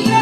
que